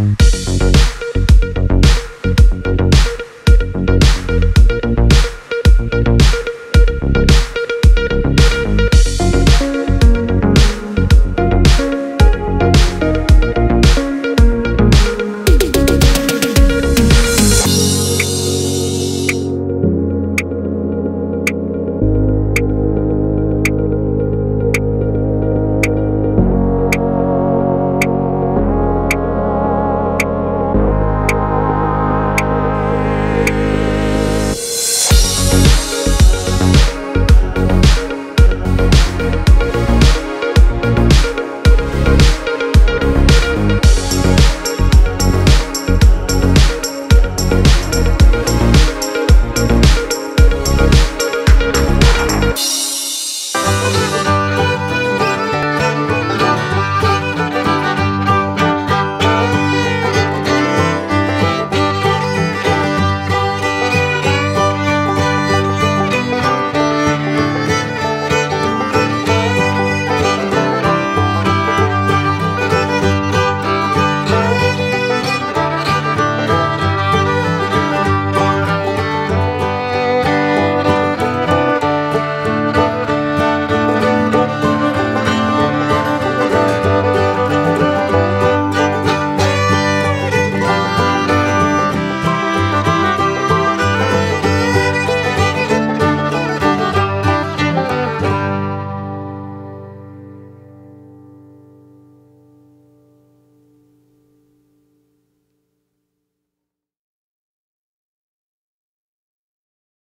sound.